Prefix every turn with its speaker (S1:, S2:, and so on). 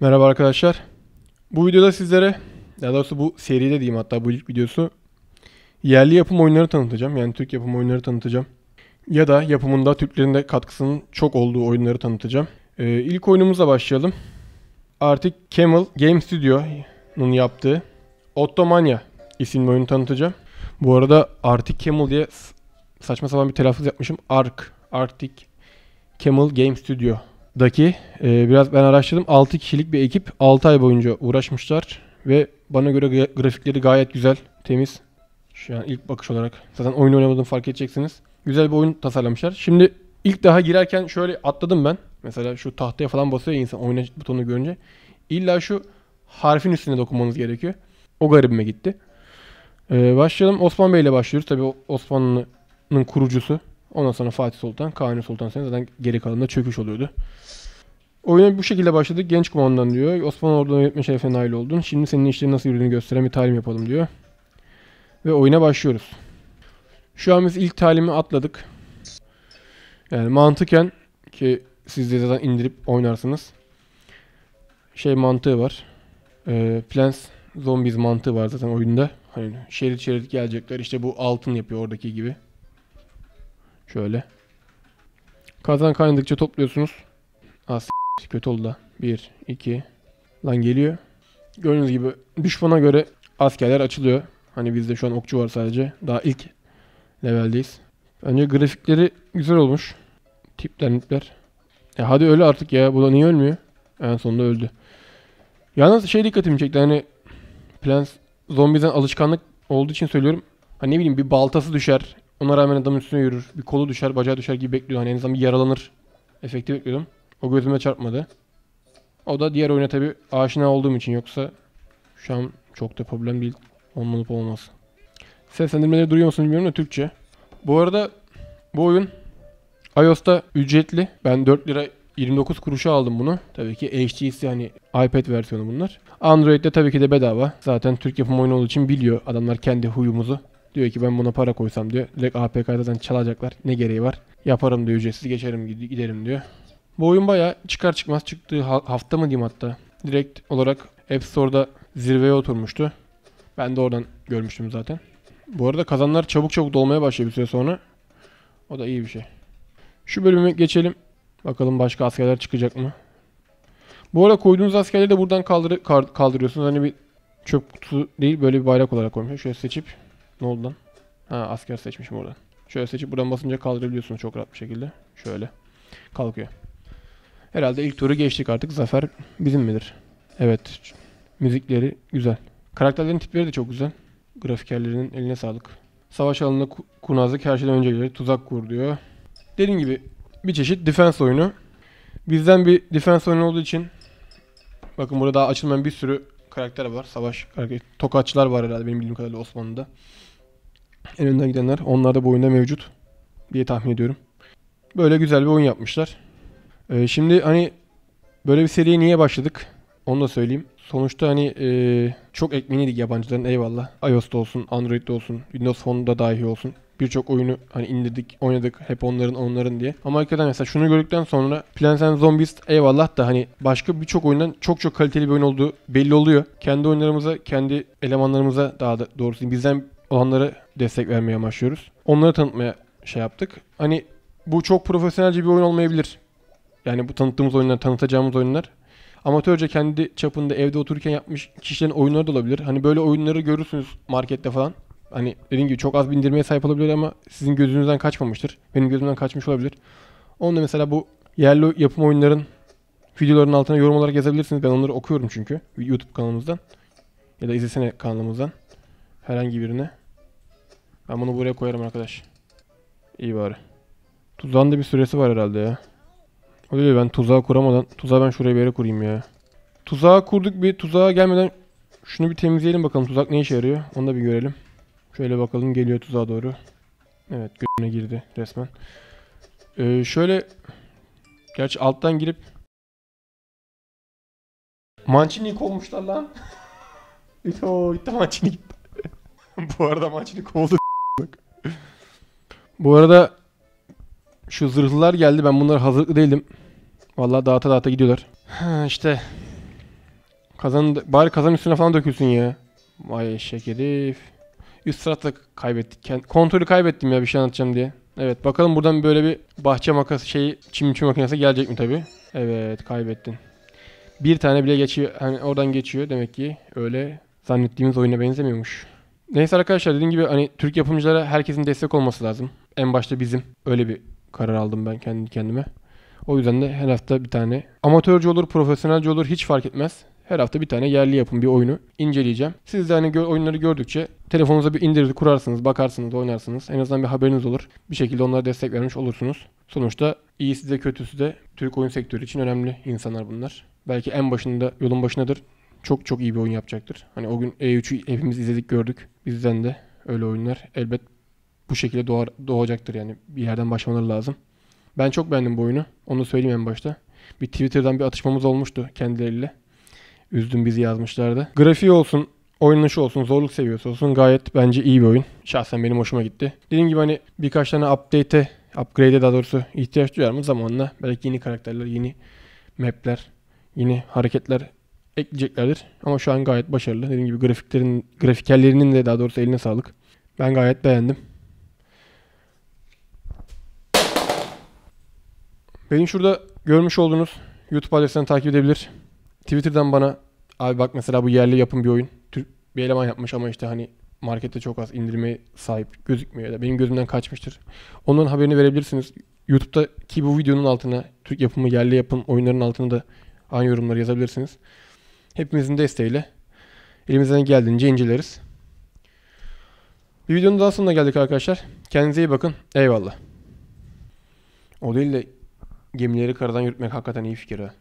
S1: Merhaba arkadaşlar. Bu videoda sizlere, daha doğrusu bu seride diyeyim hatta bu ilk videosu, yerli yapım oyunları tanıtacağım. Yani Türk yapım oyunları tanıtacağım. Ya da yapımında Türklerin de katkısının çok olduğu oyunları tanıtacağım. Ee, ilk oyunumuzla başlayalım. Artık Camel Game Studio'nun yaptığı Ottomania isimli oyunu tanıtacağım. Bu arada Arctic Camel diye saçma sapan bir telaffuz yapmışım. Ark, Arctic Camel Game Studio'daki e, biraz ben araştırdım. 6 kişilik bir ekip 6 ay boyunca uğraşmışlar ve bana göre gra- grafikleri gayet güzel, temiz. Şu an ilk bakış olarak zaten oyun oynamadığımı fark edeceksiniz. Güzel bir oyun tasarlamışlar. Şimdi ilk daha girerken şöyle atladım ben. Mesela şu tahtaya falan basıyor insan oyna butonunu görünce. İlla şu harfin üstüne dokunmanız gerekiyor. O garibime gitti. Ee, başlayalım. Osman Bey ile başlıyoruz. Tabii Osmanlı'nın kurucusu. Ondan sonra Fatih Sultan, Kanuni Sultan Selim zaten geri kalanında çöküş oluyordu. Oyuna bu şekilde başladık. Genç kumandan diyor. Osmanlı ordularını yönetme şerefine nail oldun. Şimdi senin işlerin nasıl yürüdüğünü gösteren bir talim yapalım diyor. Ve oyuna başlıyoruz. Şu an biz ilk talimi atladık. Yani mantıken ki siz de zaten indirip oynarsınız. Şey mantığı var. Ee, Plants Zombies mantığı var zaten oyunda. Hani şerit şerit gelecekler. İşte bu altın yapıyor oradaki gibi. Şöyle. Kazan kaynadıkça topluyorsunuz. Az s- kötü oldu da. 1, 2. Lan geliyor. Gördüğünüz gibi düşmana göre askerler açılıyor. Hani bizde şu an okçu var sadece. Daha ilk leveldeyiz. Bence grafikleri güzel olmuş. Tipler tipler. Ya hadi öyle artık ya. Bu da niye ölmüyor? En sonunda öldü. Yalnız şey dikkatimi çekti. Hani Plants Zombies'den alışkanlık olduğu için söylüyorum. Hani ne bileyim bir baltası düşer. Ona rağmen adamın üstüne yürür. Bir kolu düşer, bacağı düşer gibi bekliyordum. Hani en azından bir yaralanır efekti bekliyordum. O gözüme çarpmadı. O da diğer oyuna tabi aşina olduğum için yoksa şu an çok da problem değil. Olmalıp olmaz. Seslendirmeleri duyuyor musun bilmiyorum da Türkçe. Bu arada bu oyun iOS'ta ücretli. Ben 4 lira 29 kuruşa aldım bunu. Tabii ki HTC hani iPad versiyonu bunlar. Android'de tabii ki de bedava. Zaten Türk yapım oyunu olduğu için biliyor adamlar kendi huyumuzu. Diyor ki ben buna para koysam diyor. Direkt APK'da zaten çalacaklar. Ne gereği var? Yaparım diyor ücretsiz geçerim gid- giderim diyor. Bu oyun bayağı çıkar çıkmaz çıktığı ha- hafta mı diyeyim hatta. Direkt olarak App Store'da zirveye oturmuştu. Ben de oradan görmüştüm zaten. Bu arada kazanlar çabuk çabuk dolmaya başlıyor bir süre sonra. O da iyi bir şey. Şu bölümü geçelim. Bakalım başka askerler çıkacak mı? Bu arada koyduğunuz askerleri de buradan kaldır kaldırıyorsunuz. Hani bir çöp kutusu değil böyle bir bayrak olarak koymuş. Şöyle seçip ne oldu lan? Ha asker seçmişim oradan. Şöyle seçip buradan basınca kaldırabiliyorsunuz çok rahat bir şekilde. Şöyle. Kalkıyor. Herhalde ilk turu geçtik artık. Zafer bizim midir? Evet. Müzikleri güzel. Karakterlerin tipleri de çok güzel. Grafikerlerinin eline sağlık. Savaş alanında ku- kurnazlık her şeyden önce gelir. Tuzak kur diyor. Dediğim gibi bir çeşit defense oyunu. Bizden bir defense oyunu olduğu için bakın burada daha açılmayan bir sürü karakter var. Savaş karakteri. Tokatçılar var herhalde benim bildiğim kadarıyla Osmanlı'da. En önden gidenler. Onlar da bu oyunda mevcut diye tahmin ediyorum. Böyle güzel bir oyun yapmışlar. Ee, şimdi hani böyle bir seriye niye başladık? Onu da söyleyeyim. Sonuçta hani e, çok ekmeğiydik yabancıların eyvallah. iOS'ta olsun, Android'de olsun, Windows Phone'da dahi olsun. Birçok oyunu hani indirdik, oynadık. Hep onların onların diye. Ama hakikaten mesela şunu gördükten sonra Plants and Zombies eyvallah da hani başka birçok oyundan çok çok kaliteli bir oyun olduğu belli oluyor. Kendi oyunlarımıza, kendi elemanlarımıza daha da doğrusu bizden olanlara destek vermeye amaçlıyoruz. Onları tanıtmaya şey yaptık. Hani bu çok profesyonelce bir oyun olmayabilir. Yani bu tanıttığımız oyunlar, tanıtacağımız oyunlar. Amatörce kendi çapında evde otururken yapmış kişilerin oyunları da olabilir. Hani böyle oyunları görürsünüz markette falan. Hani dediğim gibi çok az bir indirmeye sahip olabilir ama sizin gözünüzden kaçmamıştır. Benim gözümden kaçmış olabilir. Onu da mesela bu yerli yapım oyunların videoların altına yorum olarak yazabilirsiniz. Ben onları okuyorum çünkü YouTube kanalımızdan. Ya da izlesene kanalımızdan. Herhangi birine. Ben bunu buraya koyarım arkadaş. İyi bari. Tuzağın da bir süresi var herhalde ya. O değil ben tuzağı kuramadan. Tuzağı ben şuraya bir yere kurayım ya. Tuzağı kurduk bir tuzağa gelmeden şunu bir temizleyelim bakalım tuzak ne işe yarıyor. Onu da bir görelim. Şöyle bakalım geliyor tuzağa doğru. Evet gözüne girdi resmen. Ee, şöyle gerçi alttan girip Mancini kovmuşlar lan. İto, gitti Mancini gitti. Bu arada Mancini kovdu. Bu arada şu zırhlılar geldi. Ben bunlara hazırlıklı değildim. Vallahi dağıta dağıta gidiyorlar. Ha, işte Kazan, bari kazan üstüne falan dökülsün ya. Vay eşek herif. Üst tarafta kaybettik. Kend- Kontrolü kaybettim ya bir şey anlatacağım diye. Evet bakalım buradan böyle bir bahçe makası şeyi çimçi makinesi gelecek mi tabi. Evet kaybettin. Bir tane bile geçiyor. Hani oradan geçiyor demek ki öyle zannettiğimiz oyuna benzemiyormuş. Neyse arkadaşlar dediğim gibi hani Türk yapımcılara herkesin destek olması lazım. En başta bizim. Öyle bir karar aldım ben kendi kendime. O yüzden de her hafta bir tane amatörce olur, profesyonelce olur hiç fark etmez. Her hafta bir tane yerli yapım bir oyunu inceleyeceğim. Siz de hani gö- oyunları gördükçe telefonunuza bir indirir kurarsınız, bakarsınız, oynarsınız. En azından bir haberiniz olur. Bir şekilde onlara destek vermiş olursunuz. Sonuçta iyisi de kötüsü de Türk oyun sektörü için önemli insanlar bunlar. Belki en başında, yolun başındadır. Çok çok iyi bir oyun yapacaktır. Hani o gün E3'ü hepimiz izledik gördük. Bizden de öyle oyunlar elbet bu şekilde doğar, doğacaktır yani. Bir yerden başlamaları lazım. Ben çok beğendim bu oyunu. Onu söyleyeyim en başta. Bir Twitter'dan bir atışmamız olmuştu kendileriyle. Üzdüm bizi yazmışlardı. Grafiği olsun, oynanışı olsun, zorluk seviyesi olsun gayet bence iyi bir oyun. Şahsen benim hoşuma gitti. Dediğim gibi hani birkaç tane update'e, upgrade'e daha doğrusu ihtiyaç duyar mı zamanla? Belki yeni karakterler, yeni map'ler, yeni hareketler ekleyeceklerdir. Ama şu an gayet başarılı. Dediğim gibi grafiklerin, grafikerlerinin de daha doğrusu eline sağlık. Ben gayet beğendim. Benim şurada görmüş olduğunuz YouTube adresinden takip edebilir. Twitter'dan bana abi bak mesela bu yerli yapım bir oyun. Türk bir eleman yapmış ama işte hani markette çok az indirime sahip gözükmüyor ya da benim gözümden kaçmıştır. Onların haberini verebilirsiniz. YouTube'daki bu videonun altına Türk yapımı yerli yapım oyunların altına da aynı yorumları yazabilirsiniz. Hepimizin desteğiyle elimizden geldiğince inceleriz. Bir videonun daha sonuna geldik arkadaşlar. Kendinize iyi bakın. Eyvallah. O değil de gemileri karadan yürütmek hakikaten iyi fikir ha.